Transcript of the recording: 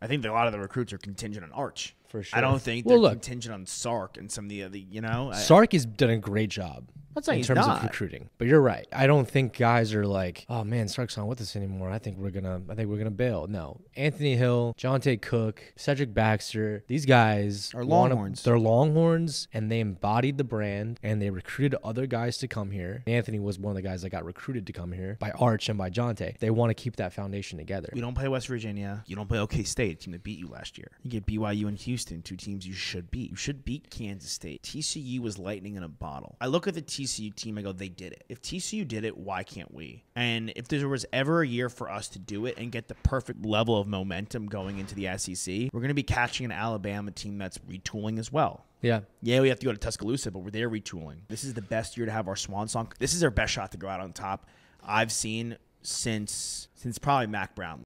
I think that a lot of the recruits are contingent on Arch. For sure. I don't think Well, they're look. contingent on Sark and some of the other, you know. I, Sark has done a great job Not in terms not. of recruiting. But you're right. I don't think guys are like, oh man, Sark's not with us anymore. I think we're gonna I think we're gonna bail. No. Anthony Hill, Johntay Cook, Cedric Baxter, these guys Are wanna- Longhorns. They're longhorns and they embodied the brand and they recruited other guys to come here. Anthony was one of the guys that got recruited to come here by Arch and by Johntay. They want to keep that foundation together. We don't play West Virginia. You don't play OK State, a team that beat you last year. You get BYU and Houston, two teams you should beat. You should beat Kansas State. TCU was lightning in a bottle. I look at the TCU team, I go, they did it. If TCU did it, why can't we? And if there was ever a year for us to do it and get the perfect level of momentum going into the SEC, we're going to be catching an Alabama team that's retooling as well. Yeah. Yeah, we have to go to Tuscaloosa, but we're there retooling. This is the best year to have our swan song. This is our best shot to go out on top I've seen since since probably Mack Brown